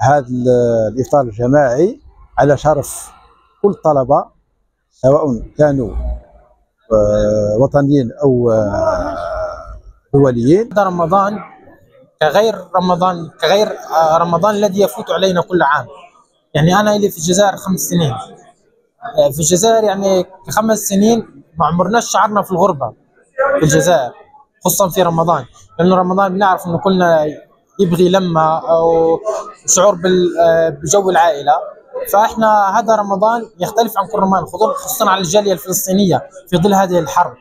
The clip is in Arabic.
هذا الافطار الجماعي على شرف كل الطلبه سواء كانوا آه، وطنيين أو آه، دوليين هذا رمضان كغير رمضان كغير آه، رمضان الذي يفوت علينا كل عام. يعني أنا لي في الجزائر خمس سنين. في الجزائر يعني خمس سنين ما عمرناش شعرنا في الغربة في الجزائر خصوصا في رمضان. لأنه رمضان بنعرف إنه كلنا يبغي لمة أو شعور بجو العائلة. فإحنا هذا رمضان يختلف عن كل رمضان خصوصا على الجالية الفلسطينية في ظل هذه الحرب.